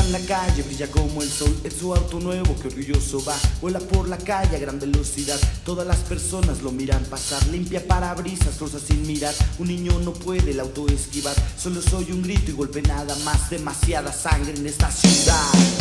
En la calle Brilla como el sol en su auto nuevo que orgulloso va. Vuela por la calle a gran velocidad. Todas las personas lo miran pasar. Limpia parabrisas, cruza sin mirar. Un niño no puede el auto esquivar. Solo soy un grito y golpe nada más. Demasiada sangre en esta ciudad.